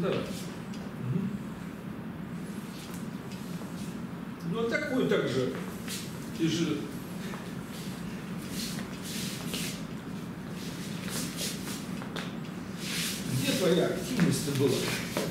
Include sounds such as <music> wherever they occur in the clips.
Да. Угу. Ну, а такой также. И же где твоя активность была?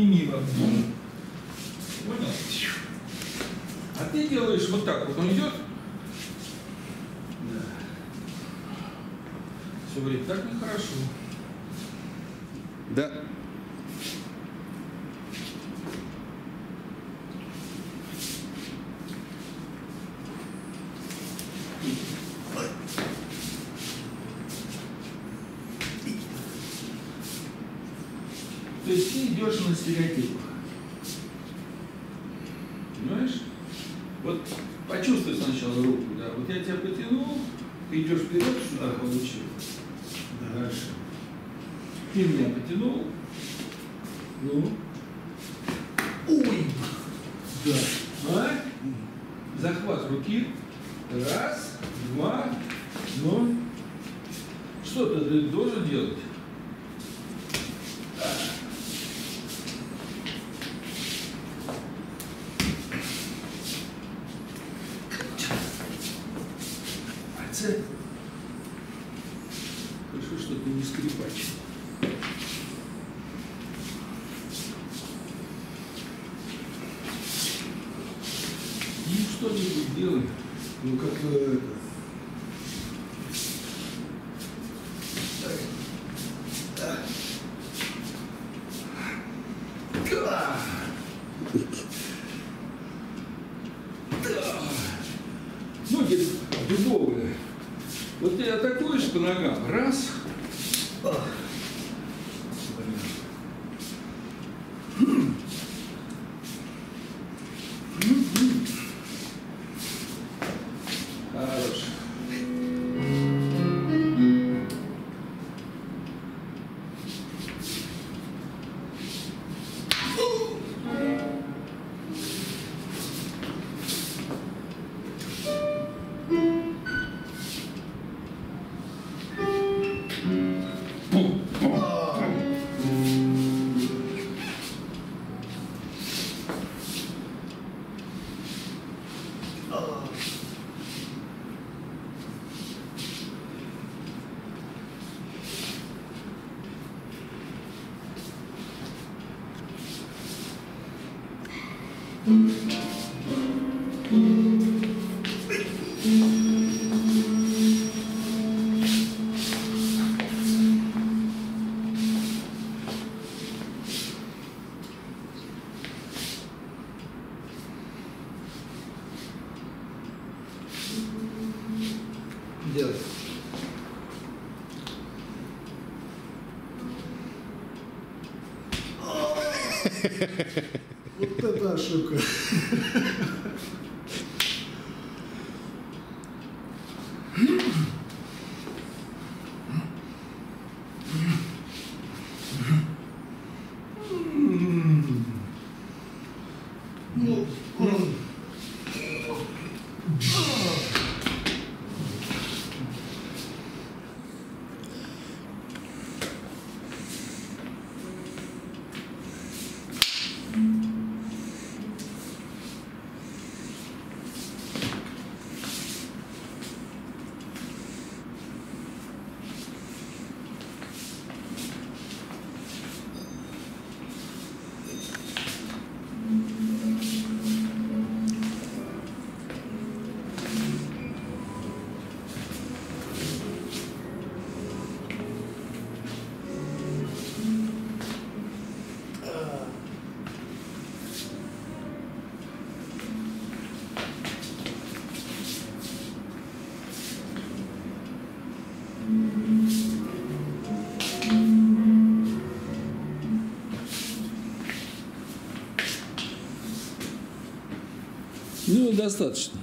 И мимо. Бум. Понял? А ты делаешь вот так вот. Он идет. Да. Все время так нехорошо. Да. То есть ты идешь на стереотипах. Понимаешь? Вот почувствуй сначала руку, да. Вот я тебя потянул, ты идешь вперед сюда, получил. Дальше. Ты меня потянул. Ну. Ой! Да. А? Захват руки. Раз, два, ну. Что-то ты должен делать. Хорошо, что ты не скрипач. Ну, что-нибудь делай. Ну как это. Да. Ноги дубовые. Вот ты атакуешь по ногам. Раз. Делай. <laughs> Вот это ошибка. Ну, достаточно.